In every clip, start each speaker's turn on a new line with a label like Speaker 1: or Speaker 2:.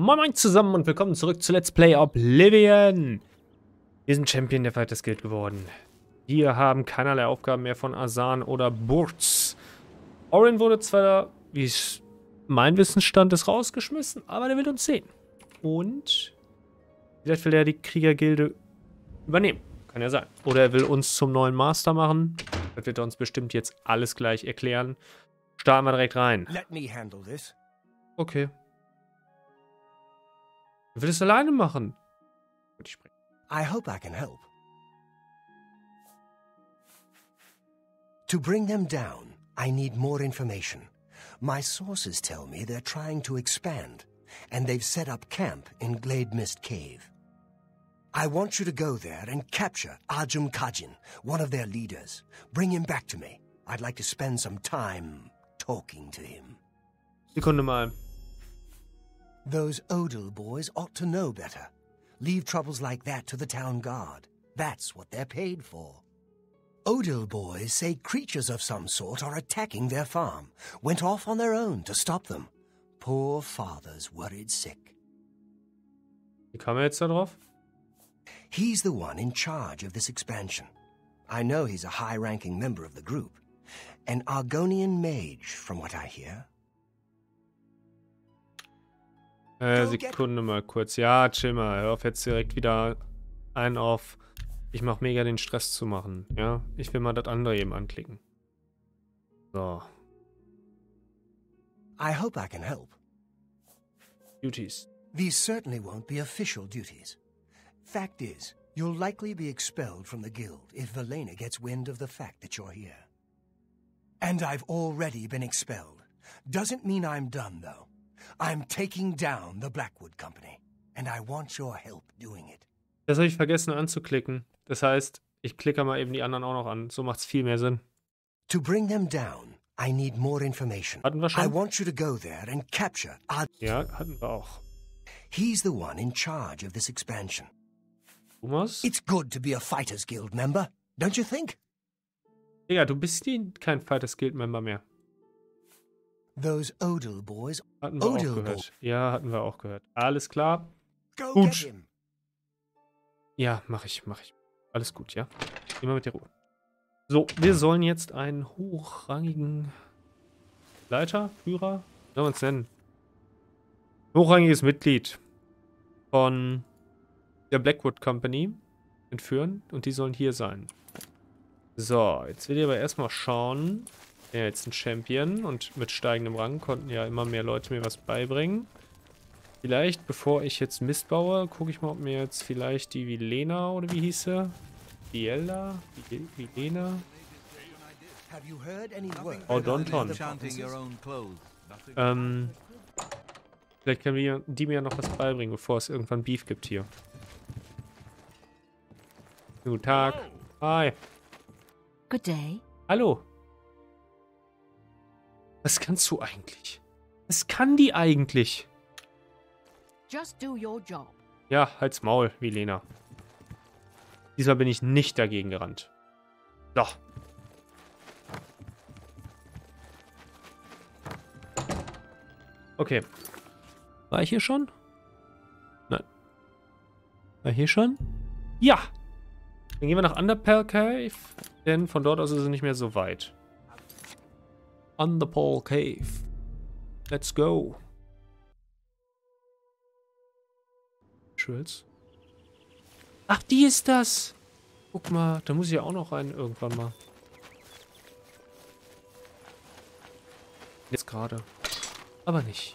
Speaker 1: Moin Moin zusammen und willkommen zurück zu Let's Play Oblivion. Wir sind Champion der Fighters Guild geworden. Wir haben keinerlei Aufgaben mehr von Asan oder Burz. Orin wurde zwar, wie es mein Wissensstand ist, rausgeschmissen, aber der will uns sehen. Und vielleicht will er die Kriegergilde übernehmen. Kann ja sein. Oder er will uns zum neuen Master machen. Das wird er uns bestimmt jetzt alles gleich erklären. Starten wir direkt rein. Okay. Er will es alleine machen.
Speaker 2: I hope I can help. To bring them down, I need more information. My sources tell me they're trying to expand, and they've set up camp in Glade Mist Cave. I want you to go there and capture Ajum Kajin, one of their leaders. Bring him back to me. I'd like to spend some time talking to him.
Speaker 1: Sekunde mal.
Speaker 2: Those Odal boys ought to know better. Leave troubles like that to the town guard. That's what they're paid for. Odal boys say creatures of some sort are attacking their farm. Went off on their own to stop them. Poor father's worried sick.
Speaker 1: Wie kam er jetzt da drauf?
Speaker 2: He's the one in charge of this expansion. I know he's a high-ranking member of the group. An Argonian mage, from what I hear.
Speaker 1: Äh, Sekunde mal kurz. Ja, chill mal. Hör auf jetzt direkt wieder einen auf. Ich mach mega den Stress zu machen. Ja, ich will mal das andere eben anklicken. So.
Speaker 2: I hope I can help.
Speaker 1: Duties.
Speaker 2: These certainly won't be official duties. Fact is, you'll likely be expelled from the guild if Velena gets wind of the fact that you're here. And I've already been expelled. Doesn't mean I'm done, though. I'm taking down the Blackwood Company, and I want your help doing it.
Speaker 1: Das habe ich vergessen anzuklicken. Das heißt, ich klicke mal eben die anderen auch noch an. So macht's viel mehr Sinn.
Speaker 2: To bring them down, I need more information.
Speaker 1: Hatten wir schon?
Speaker 2: I want you to go there and capture Ad.
Speaker 1: Ja, hatten wir auch.
Speaker 2: He's the one in charge of this expansion.
Speaker 1: Thomas?
Speaker 2: It's good to be a Fighters Guild member, don't you think?
Speaker 1: Digga, du bist kein Fighters Guild Member mehr.
Speaker 2: Those Odal boys.
Speaker 1: Hatten wir
Speaker 2: Odal
Speaker 1: auch gehört. Ja, hatten wir auch gehört. Alles klar.
Speaker 2: Go
Speaker 1: Gut. Ja, mach ich, mach ich. Alles gut, ja. Immer mit der Ruhe. So, wir sollen jetzt einen hochrangigen Leiter, Führer, wie soll man es nennen? Hochrangiges Mitglied von der Blackwood Company entführen und die sollen hier sein. So, jetzt will ich aber erstmal schauen. Ja, jetzt ein Champion und mit steigendem Rang konnten ja immer mehr Leute mir was beibringen. Vielleicht, bevor ich jetzt Mist baue, gucke ich mal, ob mir jetzt vielleicht die Vilena oder wie hieß sie? Viella? Vi- Vilena?
Speaker 2: Word?
Speaker 1: Oh. Ähm, vielleicht können wir, die mir noch was beibringen, bevor es irgendwann Beef gibt hier. Guten Tag. Hi.
Speaker 3: Good day.
Speaker 1: Hallo. Was kannst du eigentlich? Was kann die eigentlich?
Speaker 3: Just do your job.
Speaker 1: Ja, halt's Maul, Vilena. Diesmal bin ich nicht dagegen gerannt. So. Okay. War ich hier schon? Nein. War ich hier schon? Ja! Dann gehen wir nach Underpell Cave, denn von dort aus ist es nicht mehr so weit. Underpell Cave. Let's go. Schulz. Ach, die ist das. Guck mal, da muss ich ja auch noch rein irgendwann mal. Jetzt gerade. Aber nicht.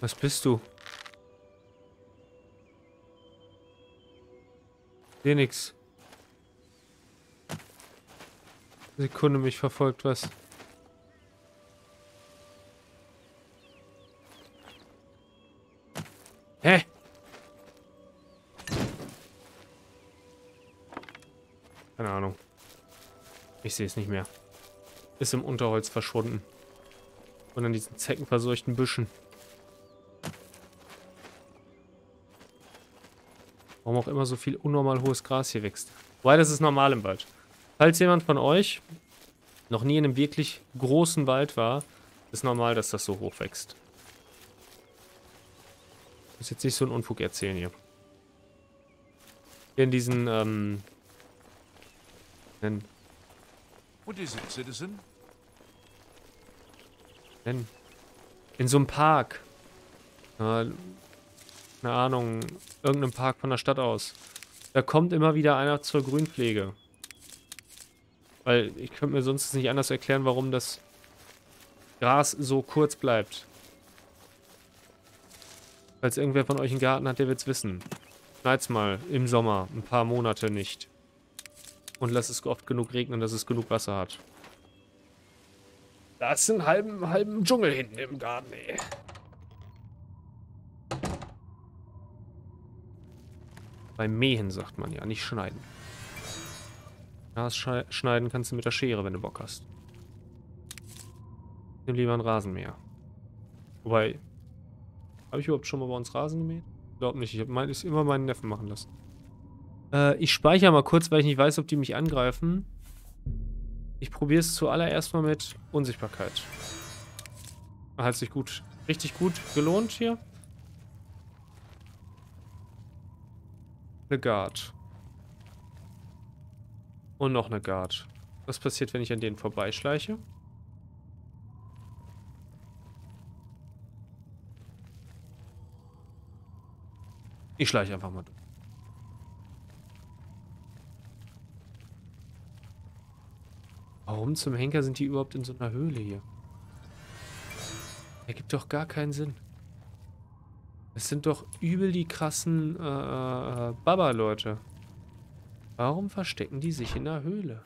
Speaker 1: Was bist du? Seh nix. Sekunde, mich verfolgt was. Hä? Keine Ahnung. Ich sehe es nicht mehr. Ist im Unterholz verschwunden. Und an diesen zeckenverseuchten Büschen. Warum auch immer so viel unnormal hohes Gras hier wächst. Wobei, das ist normal im Wald. Falls jemand von euch noch nie in einem wirklich großen Wald war, ist normal, dass das so hoch wächst. Ich muss jetzt nicht so einen Unfug erzählen hier. Hier in diesen, ähm... Nennen.
Speaker 4: What is it, citizen?
Speaker 1: Nennen. In so einem Park. Äh, keine Ahnung, irgendeinem Park von der Stadt aus. Da kommt immer wieder einer zur Grünpflege. Weil ich könnte mir sonst nicht anders erklären, warum das Gras so kurz bleibt. Falls irgendwer von euch einen Garten hat, der wird's wissen. Schneid's mal im Sommer, ein paar Monate nicht. Und lass es oft genug regnen, dass es genug Wasser hat. Da ist ein halben, halben Dschungel hinten im Garten, ey. Beim Mähen sagt man ja, nicht schneiden. Gras schneiden kannst du mit der Schere, wenn du Bock hast. Nimm lieber einen Rasenmäher. Wobei, habe ich überhaupt schon mal bei uns Rasen gemäht? Ich glaube nicht, ich habe mein, immer meinen Neffen machen lassen. Äh, ich speichere mal kurz, weil ich nicht weiß, ob die mich angreifen. Ich probiere es zuallererst mal mit Unsichtbarkeit. Hat sich gut, richtig gut gelohnt hier. Eine Guard. Und noch eine Guard. Was passiert, wenn ich an denen vorbeischleiche? Ich schleiche einfach mal durch. Warum zum Henker sind die überhaupt in so einer Höhle hier? Ergibt doch gar keinen Sinn. Es sind doch übel die krassen äh, äh, Baba-Leute. Warum verstecken die sich in der Höhle?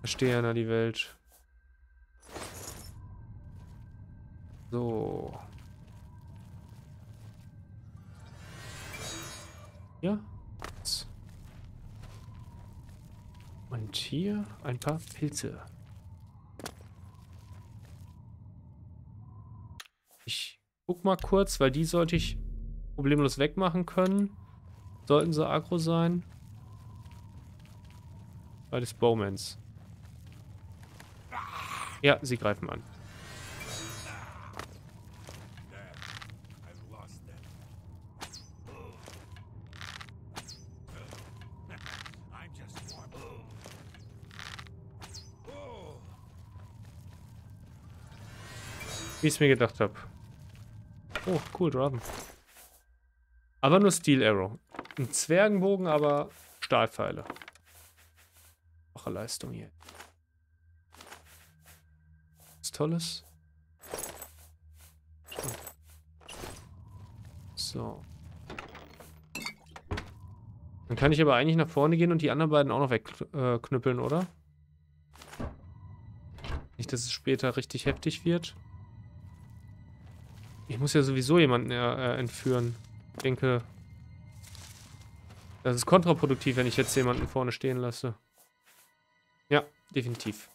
Speaker 1: Verstehe ja die Welt. So. Ja. Und hier ein paar Pilze. Ich guck mal kurz, weil die sollte ich problemlos wegmachen können. Sollten sie aggro sein. Bei des Bowmans. Ja, sie greifen an. Wie ich es mir gedacht habe. Oh, cool, Draven. Aber nur Steel Arrow. Ein Zwergenbogen, aber Stahlpfeile. Wache Leistung hier. Was Tolles. So. Dann kann ich aber eigentlich nach vorne gehen und die anderen beiden auch noch wegknüppeln, äh, oder? Nicht, dass es später richtig heftig wird. Ich muss ja sowieso jemanden äh, entführen. Ich denke, das ist kontraproduktiv, wenn ich jetzt jemanden vorne stehen lasse. Ja, definitiv.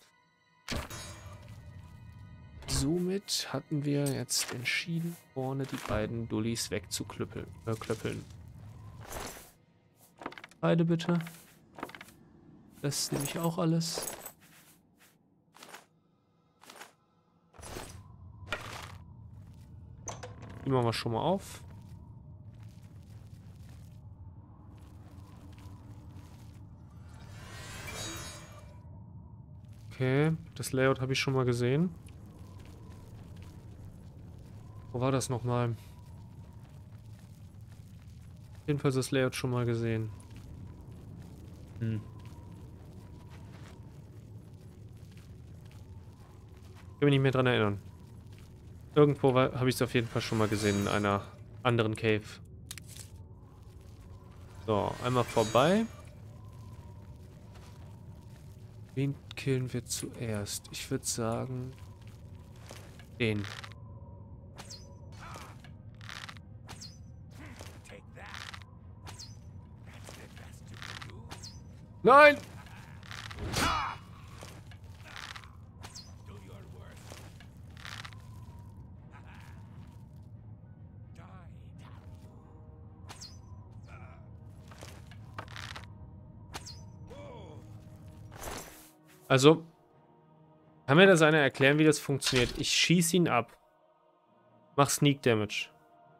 Speaker 1: Somit hatten wir jetzt entschieden, vorne die beiden Dullis wegzuklöppeln. Äh. Beide bitte. Das nehme ich auch alles. Die machen wir schon mal auf. Okay, das Layout habe ich schon mal gesehen. Wo war das nochmal? Jedenfalls das Layout schon mal gesehen. Hm. Ich kann mich nicht mehr dran erinnern. Irgendwo habe ich es auf jeden Fall schon mal gesehen in einer anderen Cave. So, einmal vorbei. Wen killen wir zuerst? Ich würde sagen... Den. Nein! Also, kann mir das einer erklären, wie das funktioniert? Ich schieße ihn ab. Mach Sneak Damage.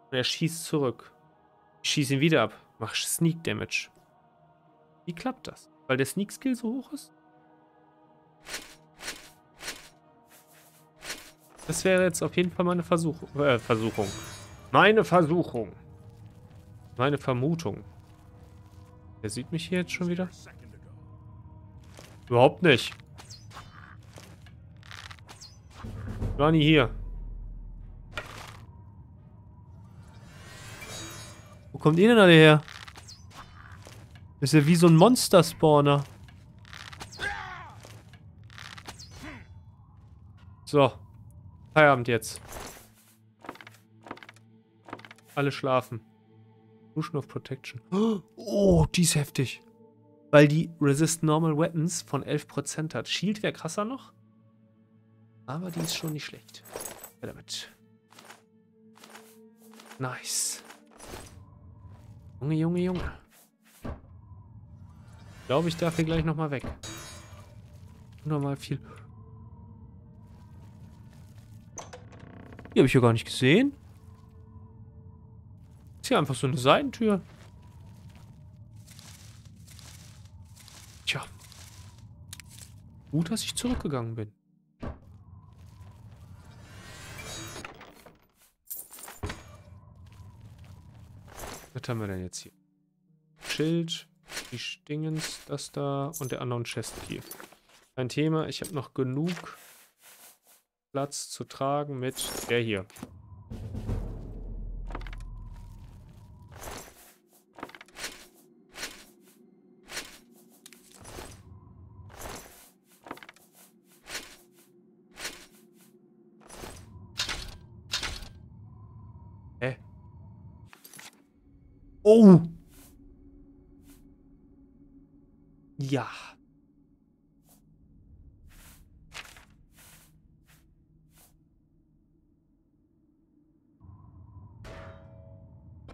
Speaker 1: Und er schießt zurück. Ich schieße ihn wieder ab. Mach Sneak Damage. Wie klappt das? Weil der Sneak Skill so hoch ist? Das wäre jetzt auf jeden Fall meine Versuch äh, Versuchung. Meine Versuchung. Meine Vermutung. Der sieht mich hier jetzt schon wieder? Überhaupt nicht. War nie hier. Wo kommt ihr denn alle her? ist ja wie so ein Monster-Spawner. So. Feierabend jetzt. Alle schlafen. Illusion of Protection. Oh, die ist heftig. Weil die Resist Normal Weapons von 11% hat. Shield wäre krasser noch. Aber die ist schon nicht schlecht. Ja, damit. Nice. Junge, Junge, Junge. Ich glaube, ich darf hier gleich nochmal weg. Nochmal viel. Die habe ich ja gar nicht gesehen. Ist hier einfach so eine Seitentür. Tja. Gut, dass ich zurückgegangen bin. Was haben wir denn jetzt hier? Schild, die Stingens, das da und der Unknown Chest Key. Ein Thema, ich habe noch genug Platz zu tragen mit der hier. Hä? Oh! Ja.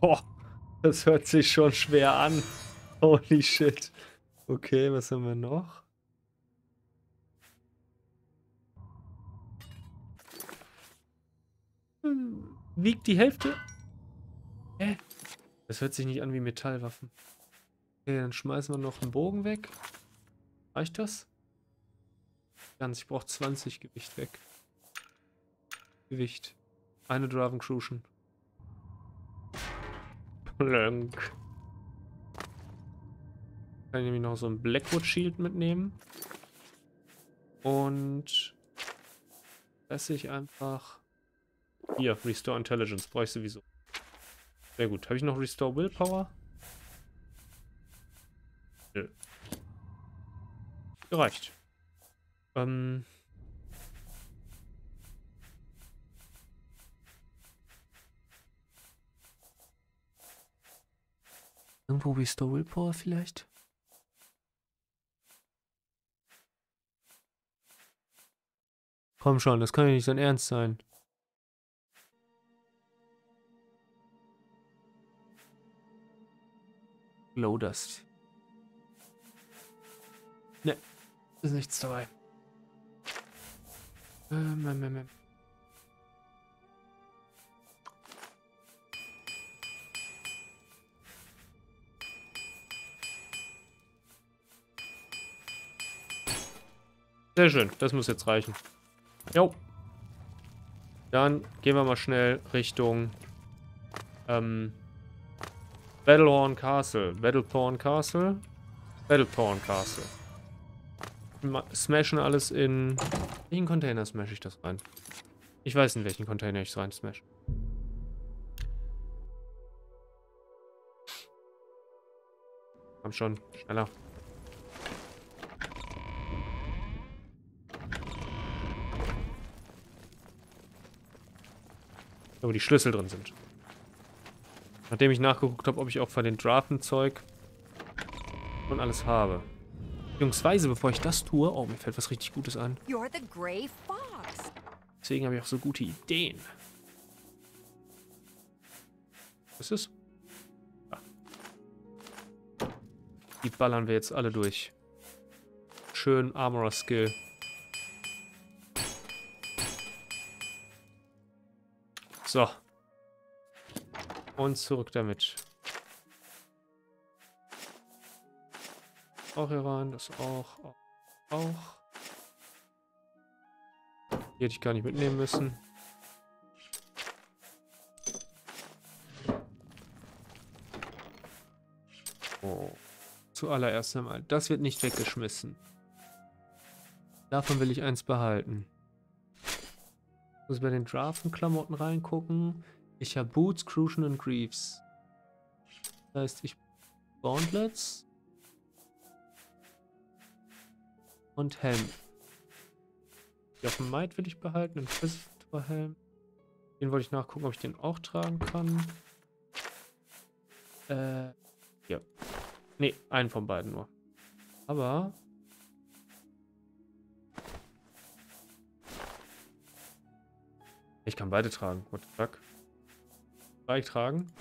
Speaker 1: Boah, das hört sich schon schwer an. Holy shit. Okay, was haben wir noch? Hm, Wiegt die Hälfte? Hä? Das hört sich nicht an wie Metallwaffen. Okay, dann schmeißen wir noch einen Bogen weg. Reicht das? Ganz, ich brauche 20 Gewicht weg. Gewicht. Eine Draven Crucian. Plönk. Kann ich nämlich noch so ein Blackwood Shield mitnehmen. Und esse ich einfach. Hier, Restore Intelligence. Brauche ich sowieso. Sehr gut. Habe ich noch Restore Willpower? Nö. Gereicht. Ähm. Irgendwo Restore Willpower vielleicht? Komm schon, das kann ja nicht sein Ernst sein. Glowdust. Ne, ist nichts dabei. Ähm, ähm, ähm. ähm. Sehr schön, das muss jetzt reichen. Jo. Dann gehen wir mal schnell Richtung ähm, Battlehorn Castle. Battlethorn Castle. Battlethorn Castle. Ma smashen alles in... Welchen Container smash ich das rein? Ich weiß in welchen Container ich es rein smash. Komm schon, schneller. wo die Schlüssel drin sind. Nachdem ich nachgeguckt habe, ob ich auch von den Draften-Zeug und alles habe. Beziehungsweise, bevor ich das tue, oh, mir fällt was richtig Gutes ein. Deswegen habe ich auch so gute Ideen. Was ist? Ah. Die ballern wir jetzt alle durch. schön Armorer Skill. So. Und zurück damit. Auch hier rein, das auch, auch. auch. Die hätte ich gar nicht mitnehmen müssen. Oh. Zuallererst einmal. Das wird nicht weggeschmissen. Davon will ich eins behalten. Muss bei den Draften-Klamotten reingucken. Ich habe Boots, Crucian und Greaves. Das heißt, ich Gauntlets und Helm. Dem Might will ich behalten, Inquisitor Helm. Den wollte ich nachgucken, ob ich den auch tragen kann. Äh, ja. Ne, einen von beiden nur. Aber... Ich kann beide tragen. What the fuck? Zwei tragen.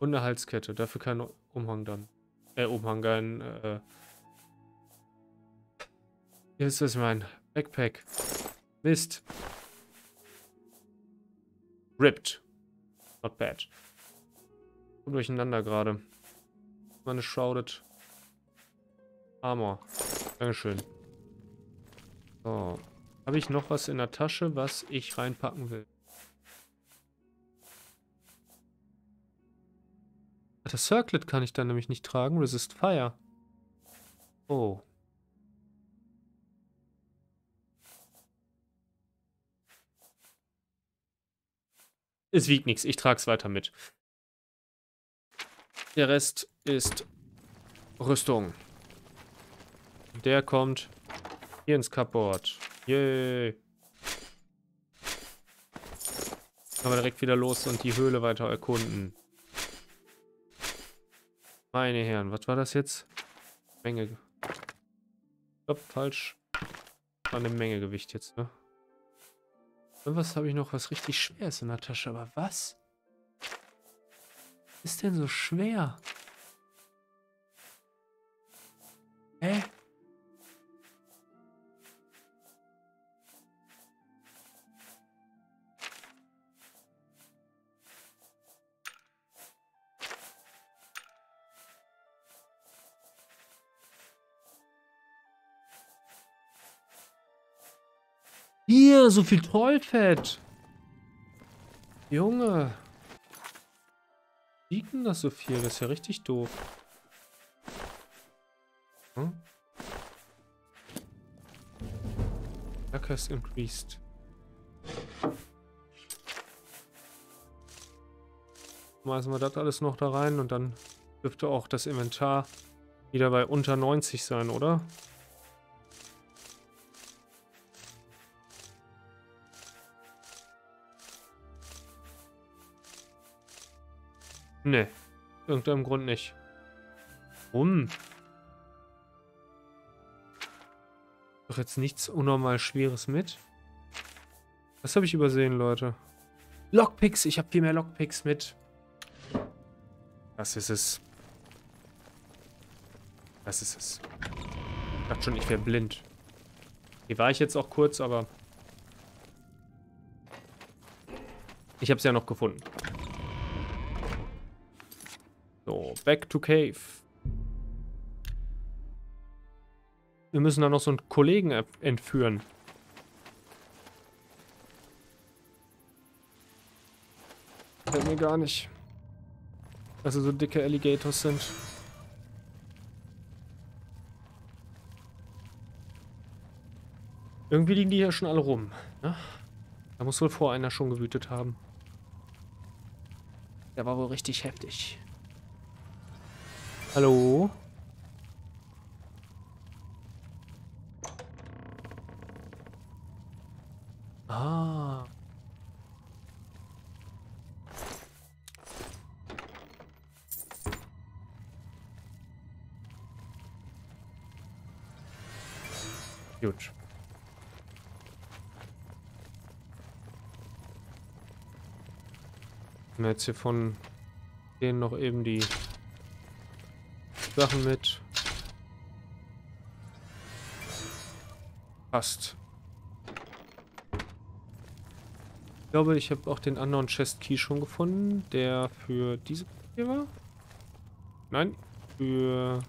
Speaker 1: Und eine Halskette. Dafür kein Umhang dann. Äh, Umhang, kein, äh... Hier ist das mein Backpack. Mist. Ripped. Not bad. Gut durcheinander gerade. Meine Shrouded Armor. Dankeschön. So. Habe ich noch was in der Tasche, was ich reinpacken will? Das Circlet kann ich dann nämlich nicht tragen. Resist Fire. Oh. Es wiegt nichts. Ich trage es weiter mit. Der Rest ist Rüstung. Der kommt hier ins Cupboard. Yay. Können wir direkt wieder los und die Höhle weiter erkunden. Meine Herren, was war das jetzt? Menge. Stopp, falsch. War eine Menge Gewicht jetzt, ne? Irgendwas habe ich noch, was richtig schwer ist in der Tasche. Aber was? Ist denn so schwer? Hä? Hier, so viel Trollfett. Junge. Wie denn das so viel? Das ist ja richtig doof. Hm? Luck has increased. Schmeißen wir das alles noch da rein und dann dürfte auch das Inventar wieder bei unter 90 sein, oder? Ne. Irgendeinem Grund nicht. Warum? Doch jetzt nichts unnormal Schweres mit. Was habe ich übersehen, Leute? Lockpicks. Ich habe viel mehr Lockpicks mit. Das ist es. Das ist es. Ich dachte schon, ich wäre blind. Hier war ich jetzt auch kurz, aber... Ich habe es ja noch gefunden. So, back to cave. Wir müssen da noch so einen Kollegen entführen. Fällt mir gar nicht. Also so dicke Alligators sind. Irgendwie liegen die hier schon alle rum. Ne? Da muss wohl vor einer schon gewütet haben. Der war wohl richtig heftig. Hallo? Ah. Jetzt hier von denen noch eben die Sachen mit. Passt. Ich glaube, ich habe auch den anderen Chest Key schon gefunden, der für diese hier war. Nein, für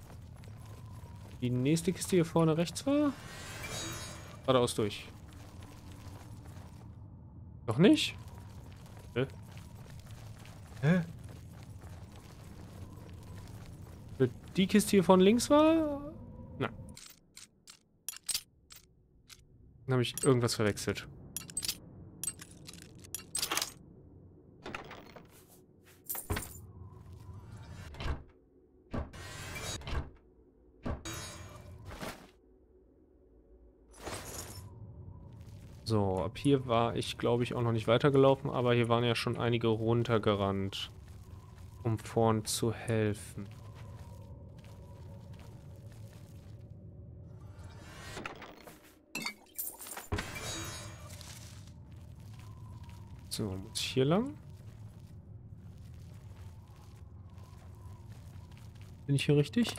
Speaker 1: die nächste Kiste hier vorne rechts war. Geradeaus durch. Noch nicht? Hä? Hä? Die Kiste hier von links war? Nein. Dann habe ich irgendwas verwechselt. So, ab hier war ich, glaube ich, auch noch nicht weitergelaufen, aber hier waren ja schon einige runtergerannt, um vorn zu helfen. So, muss ich hier lang? Bin ich hier richtig?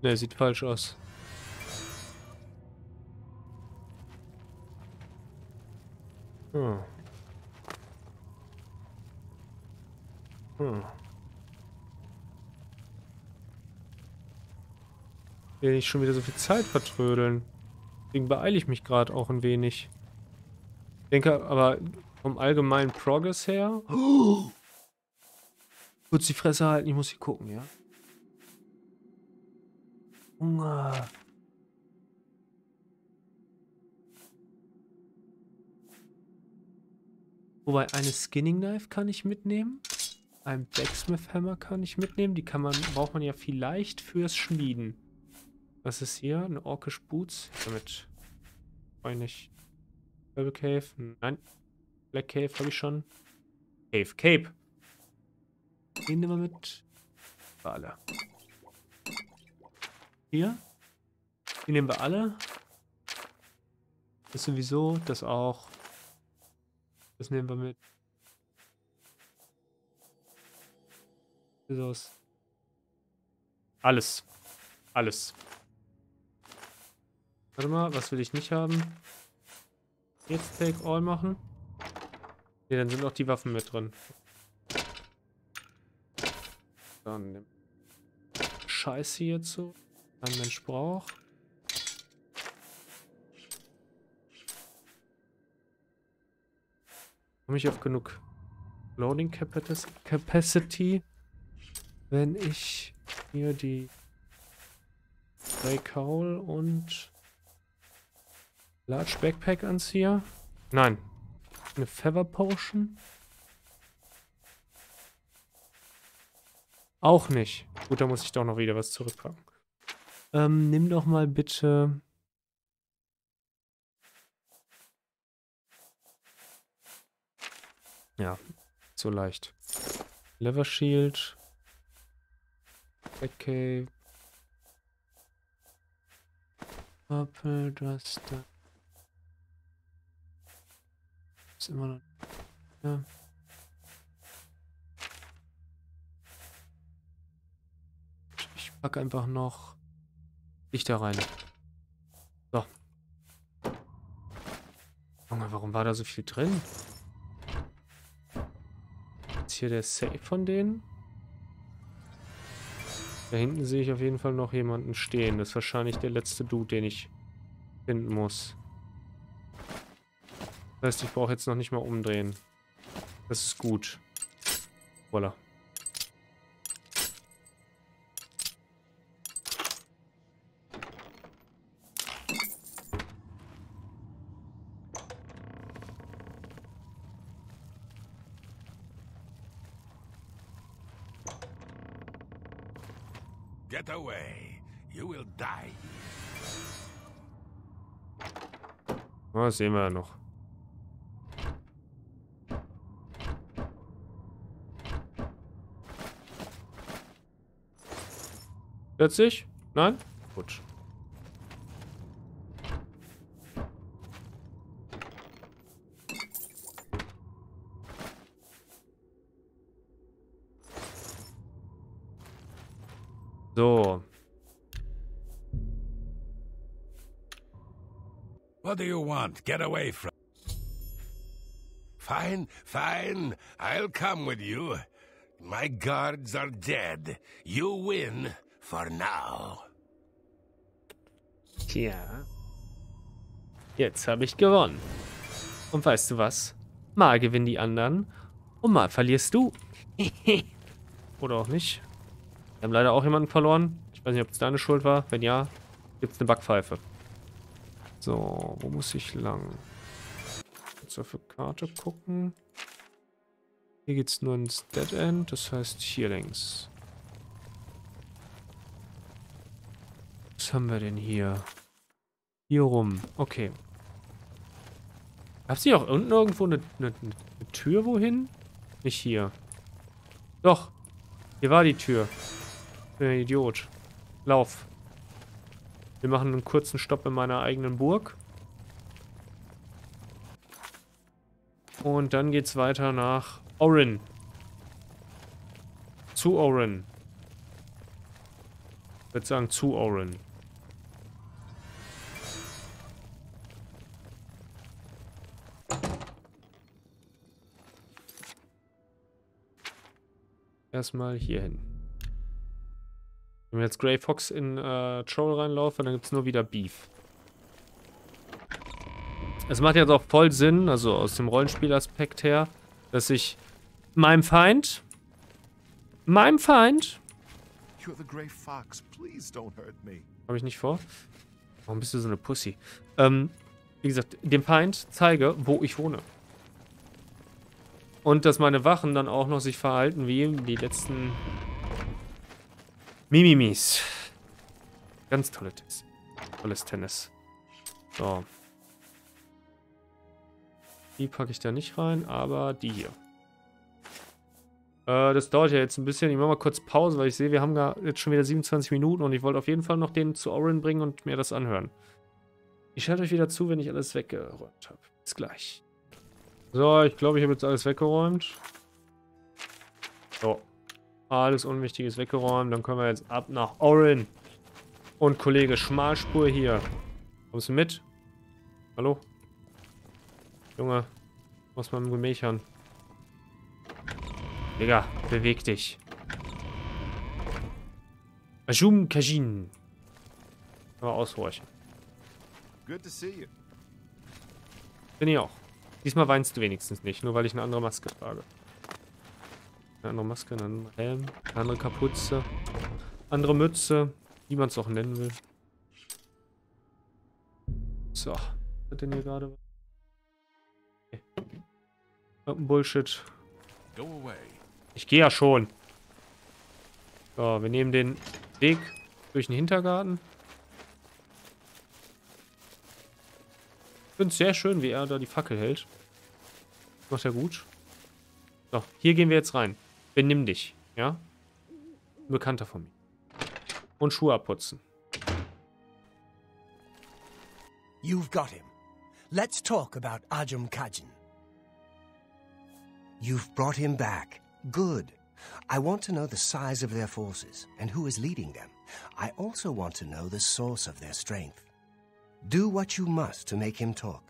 Speaker 1: Ne, sieht falsch aus. Hm. Hm. Ich will nicht schon wieder so viel Zeit vertrödeln. Deswegen beeile ich mich gerade auch ein wenig. Ich denke aber vom allgemeinen Progress her... Oh! Kurz die Fresse halten, ich muss hier gucken, ja? Hunger. Wobei eine Skinning Knife kann ich mitnehmen. Ein Blacksmith Hammer kann ich mitnehmen. Die kann man, braucht man ja vielleicht fürs Schmieden. Was ist hier? Eine Orkish Boots. Damit ich nicht. Purple Cave. Nein. Black Cave habe ich schon. Cave. Cape. Den nehmen wir mit. Für alle. Hier. Die nehmen wir alle. Das sowieso. Das auch. Das nehmen wir mit. Alles. Alles. Warte mal, was will ich nicht haben? Jetzt Take All machen. Ne, dann sind auch die Waffen mit drin. Dann Scheiße hierzu. Ein Mensch braucht. Komme ich auf genug Loading Capacity, wenn ich hier die Cowl und Large Backpack anziehe? Nein. Eine Feather Potion? Auch nicht. Gut, da muss ich doch noch wieder was zurückpacken. Ähm, nimm doch mal bitte Ja, so leicht. Lever Shield. Batcave. Purple Duster. Ist immer noch. Ja. Ich packe einfach noch Licht da rein. So. Junge, warum war da so viel drin? Ist hier der Safe von denen? Da hinten sehe ich auf jeden Fall noch jemanden stehen. Das ist wahrscheinlich der letzte Dude, den ich finden muss. Das heißt, ich brauche jetzt noch nicht mal umdrehen. Das ist gut. Voila.
Speaker 4: Get away. You will die.
Speaker 1: Oh, sehen wir ja noch. 40? Nein? Putsch. So.
Speaker 4: What do you want? Get away from... Fine, fine. I'll come with you. My guards are dead. You win. For now.
Speaker 1: Tja. Jetzt habe ich gewonnen. Und weißt du was? Mal gewinnen die anderen und mal verlierst du. Oder auch nicht. Wir haben leider auch jemanden verloren. Ich weiß nicht, ob es deine Schuld war. Wenn ja, gibt es eine Backpfeife. So, wo muss ich lang? Jetzt auf die Karte gucken. Hier geht es nur ins Dead End, das heißt hier längs. Was haben wir denn hier? Hier rum. Okay. Gab es hier auch unten irgendwo eine, eine, eine Tür wohin? Nicht hier. Doch. Hier war die Tür. Ich bin ein Idiot. Lauf. Wir machen einen kurzen Stopp in meiner eigenen Burg. Und dann geht's weiter nach Orin. Zu Orin. Ich würde sagen zu Orin. Erstmal hier hin. Wenn wir jetzt Grey Fox in äh, Troll reinlaufen, dann gibt es nur wieder Beef. Es macht jetzt auch voll Sinn, also aus dem Rollenspielaspekt her, dass ich meinem Feind, meinem Feind,
Speaker 5: You're the Grey Fox. Please don't hurt me.
Speaker 1: habe ich nicht vor. Warum bist du so eine Pussy? Ähm, wie gesagt, dem Feind zeige, wo ich wohne. Und dass meine Wachen dann auch noch sich verhalten wie die letzten Mimimis. Ganz tolle Tennis. Tolles Tennis. So. Die packe ich da nicht rein, aber die hier. Äh, das dauert ja jetzt ein bisschen. Ich mache mal kurz Pause, weil ich sehe, wir haben jetzt schon wieder 27 Minuten und ich wollte auf jeden Fall noch den zu Orin bringen und mir das anhören. Ich schalte euch wieder zu, wenn ich alles weggeräumt habe. Bis gleich. So, ich glaube, ich habe jetzt alles weggeräumt. So. Alles Unwichtiges weggeräumt. Dann können wir jetzt ab nach Orin. Und Kollege Schmalspur hier. Kommst du mit? Hallo? Junge, muss man gemächern. Digga, beweg dich. Ajum Kajin. Aber aushorchen.
Speaker 5: Good to see you.
Speaker 1: Bin ich auch. Diesmal weinst du wenigstens nicht, nur weil ich eine andere Maske trage. Eine andere Maske, einen anderen Helm, eine andere Kapuze, andere Mütze, wie man es auch nennen will. So. Was hat denn hier gerade? Okay. Irgendein Bullshit. Ich gehe ja schon. So, wir nehmen den Weg durch den Hintergarten. Ich finde es sehr schön, wie er da die Fackel hält. Macht er gut. So, hier gehen wir jetzt rein. Benimm dich, ja? Ein Bekannter von mir. Und Schuhe abputzen.
Speaker 2: You've got him. Let's talk about Ajum Kajin. You've brought him back. Good. I want to know the size of their forces and who is leading them. I also want to know the source of their strength. Do what you must to make him talk.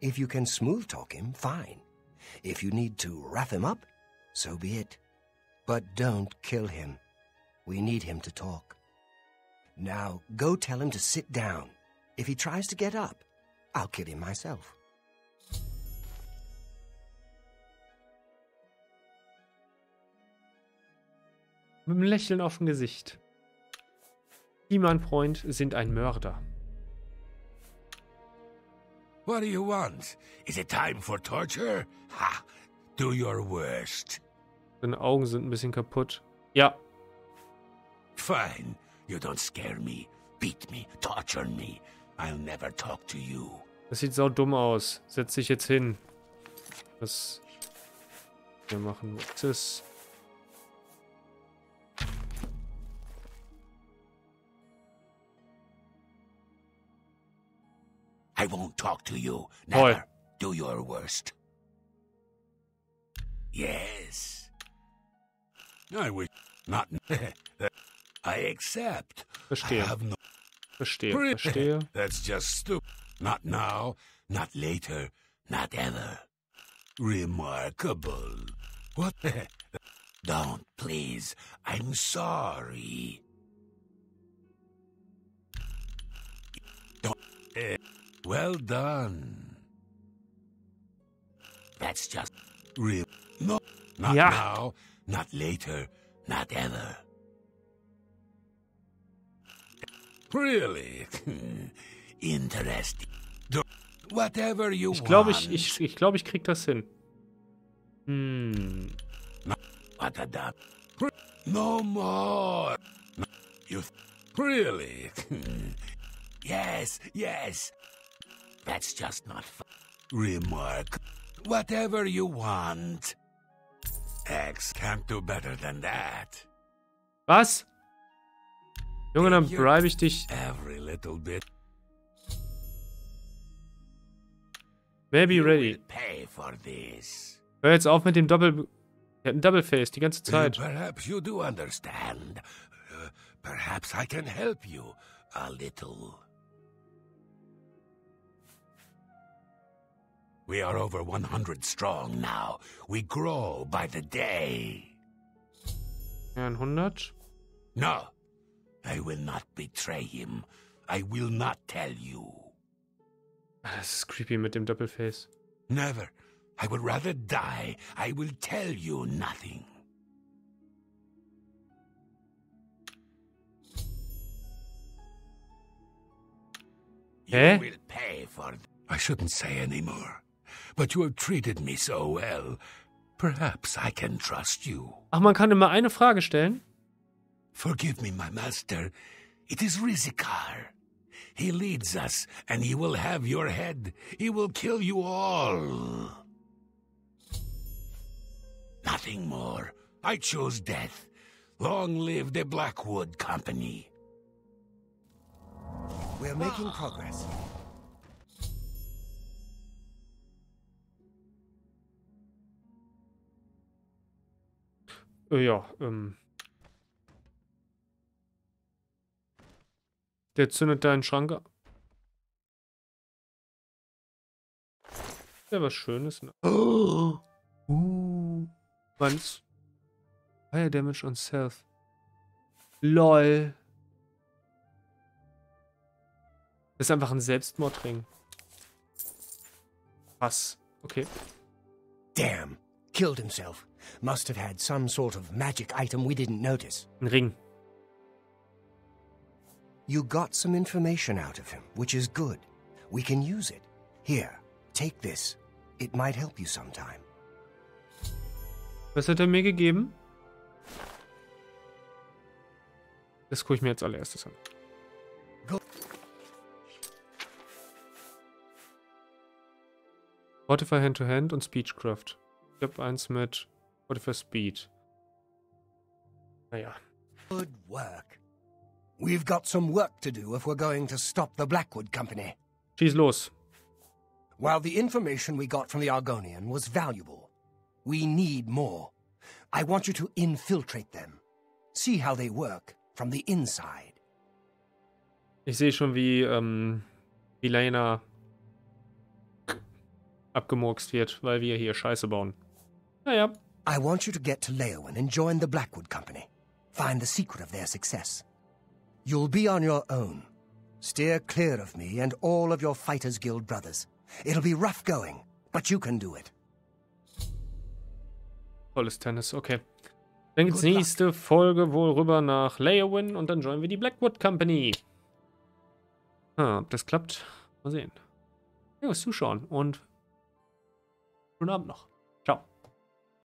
Speaker 2: If you can smooth talk him, fine. If you need to rough him up, so be it. But don't kill him. We need him to talk. Now, go tell him to sit down. If he tries to get up, I'll kill him myself.
Speaker 1: Mit einem Lächeln auf dem Gesicht. Die, mein Freund, sind ein Mörder.
Speaker 4: What do you want? Is it time for torture? Ha! Do your worst.
Speaker 1: Seine Augen sind ein bisschen kaputt. Ja,
Speaker 4: Fine. You don't scare me, beat me, torture me. I'll never talk to you.
Speaker 1: das sieht sau dumm aus. Setz dich jetzt hin. Was wir machen. Was
Speaker 4: I won't talk to you.
Speaker 1: Toll.
Speaker 4: Never. Do your worst. Yes. I wish not. I accept. I have no.
Speaker 1: Verstehe. Verstehe.
Speaker 4: That's just stupid. Not now, not later, not ever. Remarkable. What the? Don't, please. I'm sorry. Don't. Eh. Well done. That's just real. No, not
Speaker 1: Ja.
Speaker 4: now, not later, not ever. Really? Interesting. Whatever you
Speaker 1: Ich glaube,
Speaker 4: want.
Speaker 1: ich, ich, ich, glaube, ich krieg das hin. Hm.
Speaker 4: What a dump. No more. You really? yes, yes. That's just not fun. Remark. Whatever you want. X can't do better than that.
Speaker 1: Was? Junge, dann
Speaker 4: You're-
Speaker 1: bribe ich dich.
Speaker 4: Every little bit.
Speaker 1: Maybe
Speaker 4: You
Speaker 1: ready.
Speaker 4: pay for this.
Speaker 1: Hör jetzt auf mit dem Doppel... Er hat ein Double Face die ganze Zeit.
Speaker 4: Perhaps you do understand. Uh, perhaps I can help you a little. We are over 100 strong now. We grow by the day.
Speaker 1: 100.
Speaker 4: No, I will not betray him. I will not tell you.
Speaker 1: Ah, Das ist creepy mit dem Doppelface.
Speaker 4: Never. I would rather die. I will tell you nothing. You
Speaker 1: Eh?
Speaker 4: will pay for. I shouldn't say any more. But you have treated me so well. Perhaps I can trust you.
Speaker 1: Ach, man kann immer eine Frage stellen?
Speaker 4: Forgive me, my master. It is Rizikar. He leads us, and he will have your head. He will kill you all. Nothing more. I chose death. Long live the Blackwood Company.
Speaker 2: We're making progress.
Speaker 1: Ja, ähm. Der zündet deinen Schrank ab. Ja, was Schönes. Ne? Oh. Uh. Man's. Fire Damage on Self. LOL. Das ist einfach ein Selbstmordring. Was? Okay.
Speaker 2: Damn. Killed himself. Must have had some sort of magic item we didn't notice.
Speaker 1: Ring.
Speaker 2: You got some information out of him, which is good. We can use it. Here, take this. It might help you sometime.
Speaker 1: Was hat er mir gegeben? Das gucke ich mir jetzt allererstes an. Fortify Hand-to-Hand und Speechcraft. Ich habe eins mit Fortify Speed. Naja.
Speaker 2: Good work. We've got some work to do if we're going to stop the Blackwood Company.
Speaker 1: Schieß los.
Speaker 2: While the information we got from the Argonian was valuable, we need more. I want you to infiltrate them. See how they work from the inside.
Speaker 1: Ich sehe schon, wie ähm, Elena abgemurkst wird, weil wir hier Scheiße bauen. Naja.
Speaker 2: I want you to get to Leowyn and join the Blackwood Company. Find the secret of their success. You'll be on your own. Steer clear of me and all of your Fighters Guild brothers. It'll be rough going, but you can do it.
Speaker 1: Tolles Tennis, okay. Dann geht's nächste Folge wohl rüber nach Leowyn und dann joinen wir die Blackwood Company. Ah, ob das klappt? Mal sehen. Ja, fürs Zuschauen und schönen Abend noch.